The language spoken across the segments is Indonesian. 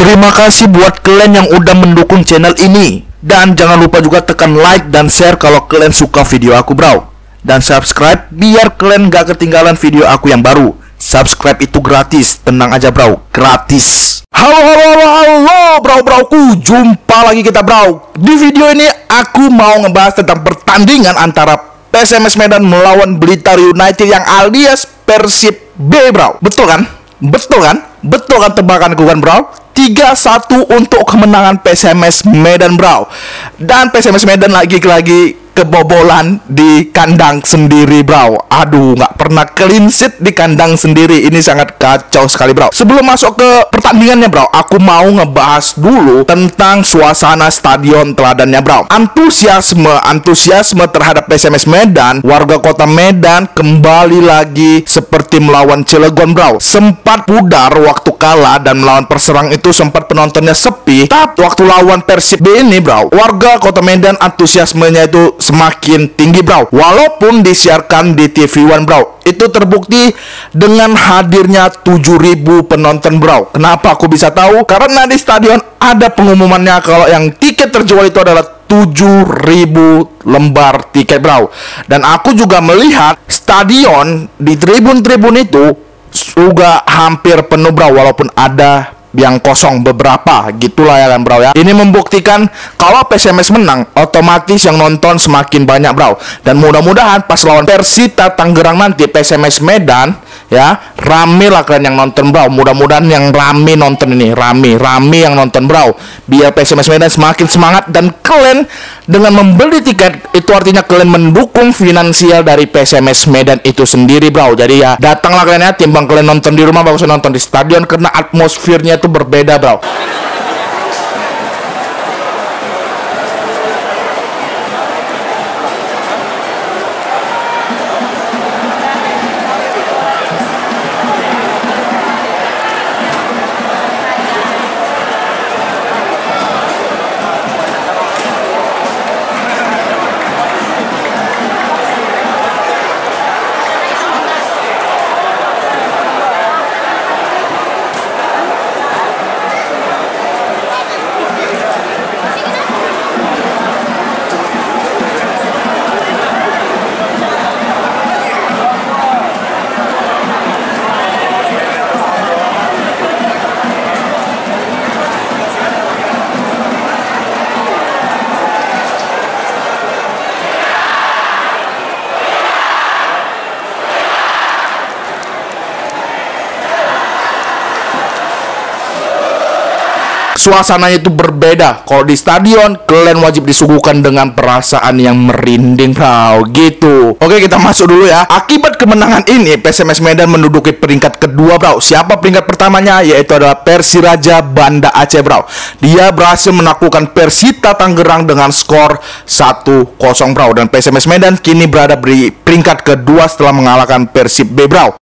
Terima kasih buat kalian yang udah mendukung channel ini. Dan jangan lupa juga tekan like dan share kalau kalian suka video aku bro. Dan subscribe biar kalian gak ketinggalan video aku yang baru. Subscribe itu gratis, tenang aja bro, gratis. Halo halo halo halo bro broku Jumpa lagi kita bro. Di video ini aku mau ngebahas tentang pertandingan antara PSMS Medan melawan Blitar United yang alias Persib B bro. Betul kan? Betul kan? Betul kan tebakanku kan bro? 3-1 untuk kemenangan PSMS Medan bro Dan PSMS Medan lagi-lagi kebobolan di kandang sendiri bro. Aduh nggak pernah clean sheet di kandang sendiri. Ini sangat kacau sekali bro. Sebelum masuk ke pertandingannya bro Aku mau ngebahas dulu tentang suasana stadion teladannya bro. Antusiasme Antusiasme terhadap PSMS Medan Warga kota Medan kembali lagi seperti melawan Cilegon bro. Sempat pudar waktu kalah dan melawan perserang itu sempat penontonnya sepi. Tapi waktu lawan Persib ini bro Warga kota Medan antusiasmenya itu semakin tinggi bro Walaupun disiarkan di TV One bro Itu terbukti dengan hadirnya 7000 penonton bro Kenapa aku bisa tahu? Karena di stadion ada pengumumannya kalau yang tiket terjual itu adalah 7000 lembar tiket bro Dan aku juga melihat stadion di tribun-tribun itu juga hampir penuh bro walaupun ada yang kosong beberapa gitulah ya kan bro ya. Ini membuktikan kalau PSMS menang otomatis yang nonton semakin banyak bro dan mudah-mudahan pas lawan Persita Tangerang nanti PSMS Medan ya rame lah kalian yang nonton bro mudah-mudahan yang rame nonton ini rame rame yang nonton bro biar PSMS Medan semakin semangat dan kalian dengan membeli tiket itu artinya kalian mendukung finansial dari PSMS Medan itu sendiri bro jadi ya datanglah kalian ya timbang kalian nonton di rumah bagus nonton di stadion karena atmosfernya itu berbeda bro suasananya itu berbeda. Kalau di stadion, kalian wajib disuguhkan dengan perasaan yang merinding, bro. Gitu. Oke, kita masuk dulu ya. Akibat kemenangan ini, PSMS Medan menduduki peringkat kedua, bro. Siapa peringkat pertamanya? Yaitu adalah Persiraja Banda Aceh, bro. Dia berhasil menaklukkan Persita Tangerang dengan skor 1-0, bro. Dan PSMS Medan kini berada di peringkat kedua setelah mengalahkan Persib B, bro.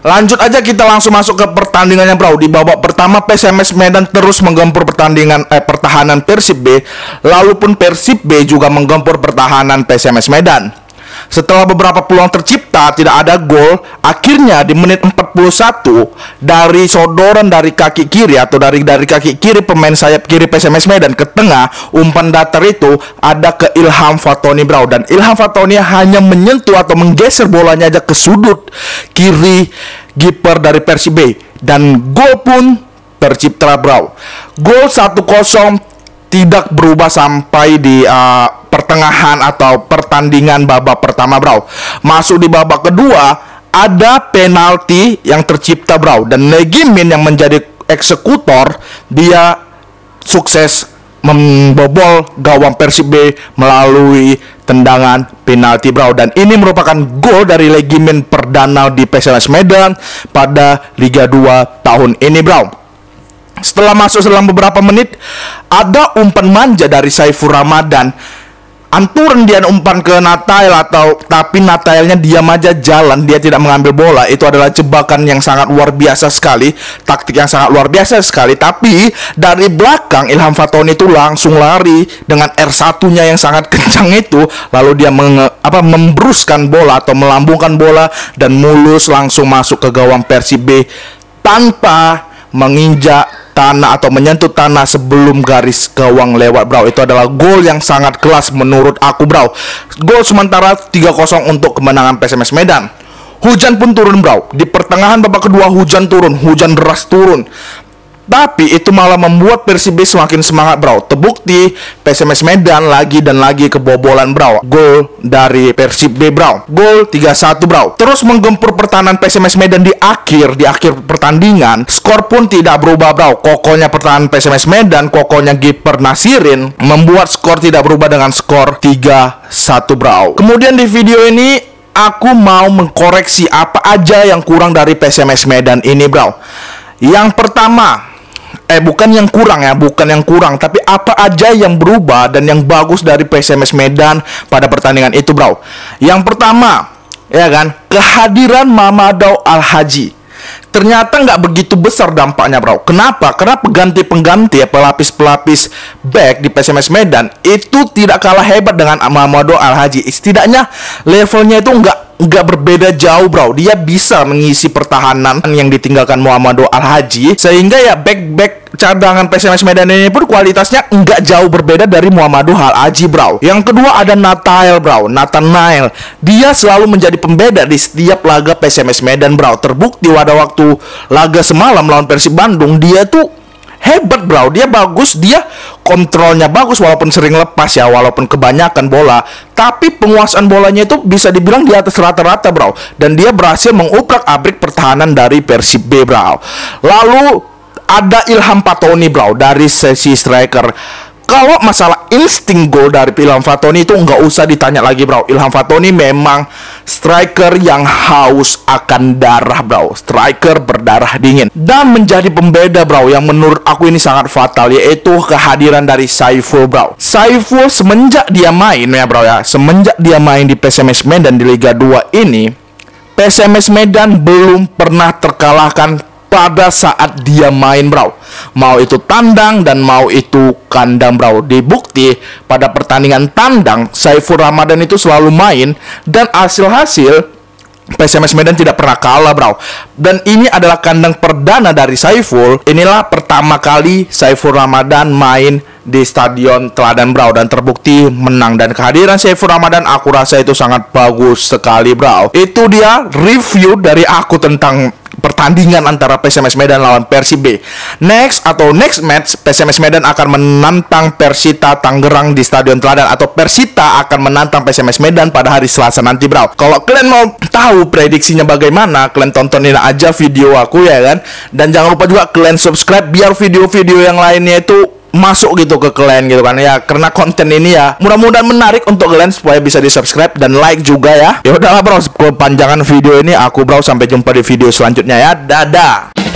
Lanjut aja kita langsung masuk ke pertandingannya bro. Di babak pertama PSMS Medan terus menggempur pertandingan eh, pertahanan Persib B. Lalu pun Persib B juga menggempur pertahanan PSMS Medan setelah beberapa peluang tercipta tidak ada gol, akhirnya di menit 41 dari sodoran dari kaki kiri atau dari dari kaki kiri pemain sayap kiri PSMS Medan ke tengah umpan datar itu ada ke Ilham Fatoni Bro dan Ilham Fatoni hanya menyentuh atau menggeser bolanya aja ke sudut kiri kiper dari Persib dan gol pun tercipta Bro. Gol 1-0 tidak berubah sampai di uh, pertengahan atau pertandingan babak pertama, Bro. Masuk di babak kedua, ada penalti yang tercipta, Bro. Dan Legimin yang menjadi eksekutor, dia sukses membobol gawang Persib B melalui tendangan penalti bro dan ini merupakan gol dari Legimin perdana di PSMS Medan pada Liga 2 tahun ini bro setelah masuk selang beberapa menit, ada umpan manja dari Saiful Ramadan. Anturan dia umpan ke Natail atau tapi Natailnya diam aja jalan, dia tidak mengambil bola. Itu adalah jebakan yang sangat luar biasa sekali, taktik yang sangat luar biasa sekali. Tapi dari belakang Ilham Fatoni itu langsung lari dengan R1-nya yang sangat kencang itu, lalu dia menge, apa membruskan bola atau melambungkan bola dan mulus langsung masuk ke gawang Persib tanpa menginjak tanah atau menyentuh tanah sebelum garis gawang lewat bro itu adalah gol yang sangat kelas menurut aku bro gol sementara 3-0 untuk kemenangan PSMS Medan. Hujan pun turun bro Di pertengahan babak kedua hujan turun Hujan deras turun tapi itu malah membuat Persib semakin semangat bro. Terbukti PSMS Medan lagi dan lagi kebobolan bro. Gol dari Persib B bro. Gol 3-1 bro. Terus menggempur pertahanan PSMS Medan di akhir Di akhir pertandingan. Skor pun tidak berubah bro. Kokohnya pertahanan PSMS Medan Kokohnya Giper Nasirin Membuat skor tidak berubah dengan skor 3-1 bro. Kemudian di video ini Aku mau mengkoreksi apa aja yang kurang dari PSMS Medan ini bro. Yang pertama eh bukan yang kurang ya, bukan yang kurang, tapi apa aja yang berubah dan yang bagus dari PSMS Medan pada pertandingan itu, Bro. Yang pertama, ya kan, kehadiran Mamadou Al Haji. Ternyata nggak begitu besar dampaknya, bro. Kenapa? Karena pengganti-pengganti ya pelapis-pelapis back di PSMS Medan itu tidak kalah hebat dengan Mamadou Al Haji. Setidaknya levelnya itu nggak nggak berbeda jauh bro dia bisa mengisi pertahanan yang ditinggalkan Muhammad Al Haji sehingga ya back back cadangan PSMS Medan ini pun kualitasnya nggak jauh berbeda dari Muhammad Al Haji bro yang kedua ada Natael bro Nathanael dia selalu menjadi pembeda di setiap laga PSMS Medan bro terbukti pada waktu laga semalam lawan Persib Bandung dia tuh hebat bro. Dia bagus dia kontrolnya bagus walaupun sering lepas ya walaupun kebanyakan bola. Tapi penguasaan bolanya itu bisa dibilang di atas rata-rata bro. Dan dia berhasil menguprak abrik pertahanan dari Persib B bro. Lalu ada Ilham Patoni bro dari sesi striker kalau masalah insting gol dari Ilham Fatoni itu nggak usah ditanya lagi bro. Ilham Fatoni memang striker yang haus akan darah bro. Striker berdarah dingin. Dan menjadi pembeda bro yang menurut aku ini sangat fatal yaitu kehadiran dari Saiful bro. Saiful semenjak dia main ya bro ya semenjak dia main di PSMS Medan di Liga 2 ini PSMS Medan belum pernah terkalahkan pada saat dia main bro. Mau itu tandang dan mau itu kandang bro. Dibukti pada pertandingan tandang Saiful Ramadan itu selalu main dan hasil-hasil PSMS Medan tidak pernah kalah bro. Dan ini adalah kandang perdana dari Saiful. Inilah pertama kali Saiful Ramadan main di Stadion Teladan Bro. Dan terbukti menang. Dan kehadiran Saiful Ramadan aku rasa itu sangat bagus sekali bro. Itu dia review dari aku tentang pertandingan antara PSMS Medan lawan Persib. Next atau next match PSMS Medan akan menantang Persita Tangerang di Stadion Teladan atau Persita akan menantang PSMS Medan pada hari Selasa nanti, Bro. Kalau kalian mau tahu prediksinya bagaimana, kalian tontonin aja video aku ya kan. Dan jangan lupa juga kalian subscribe biar video-video yang lainnya itu masuk gitu ke kalian gitu kan ya. Karena konten ini ya mudah-mudahan menarik untuk kalian supaya bisa di subscribe dan like juga ya. Ya udahlah bro. Kepanjangan video ini aku bro. Sampai jumpa di video selanjutnya ya. Dadah